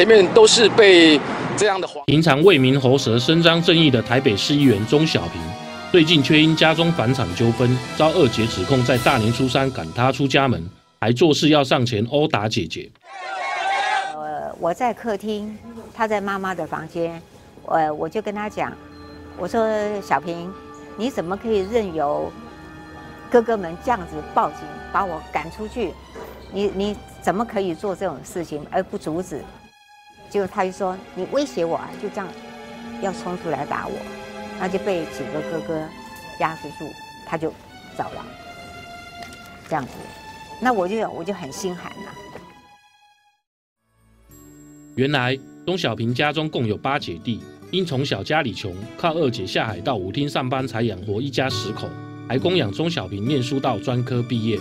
前面都是被这样的。平常为民喉舌、伸张正义的台北市议员钟小平，最近却因家中房产纠纷，遭二姐指控在大年初三赶他出家门，还做事要上前殴打姐姐。呃，我在客厅，他在妈妈的房间，呃，我就跟他讲，我说小平，你怎么可以任由哥哥们这样子报警把我赶出去？你你怎么可以做这种事情而不阻止？结果他就说：“你威胁我，啊，就这样要冲出来打我。”那就被几个哥哥压制住，他就走了。这样子，那我就我就很心寒了。原来钟小平家中共有八姐弟，因从小家里穷，靠二姐下海到舞厅上班才养活一家十口，还供养钟小平念书到专科毕业。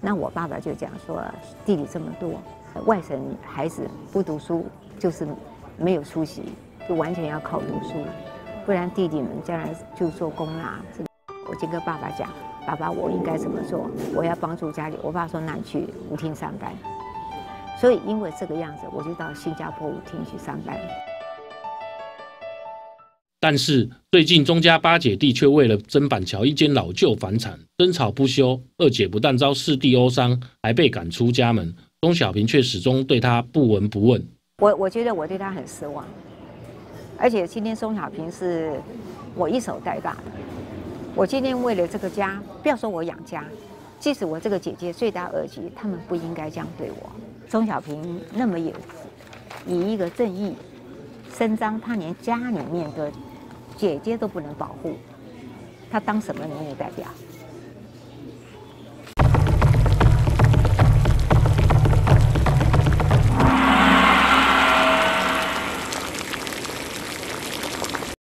那我爸爸就讲说：“弟弟这么多。”外省孩子不读书就是没有出息，就完全要靠读书，不然弟弟们将来就做工啦。我就跟爸爸讲：“爸爸，我应该怎么做？我要帮助家里。”我爸说：“那你去舞厅上班。”所以因为这个样子，我就到新加坡舞厅去上班。但是最近钟家八姐弟却为了曾板桥一间老旧房产争吵不休，二姐不但遭四弟殴伤，还被赶出家门。钟小平却始终对他不闻不问。我我觉得我对他很失望，而且今天钟小平是我一手带大的。我今天为了这个家，不要说我养家，即使我这个姐姐罪大恶极，他们不应该这样对我。钟小平那么有以一个正义伸张，他连家里面的姐姐都不能保护，他当什么民意代表？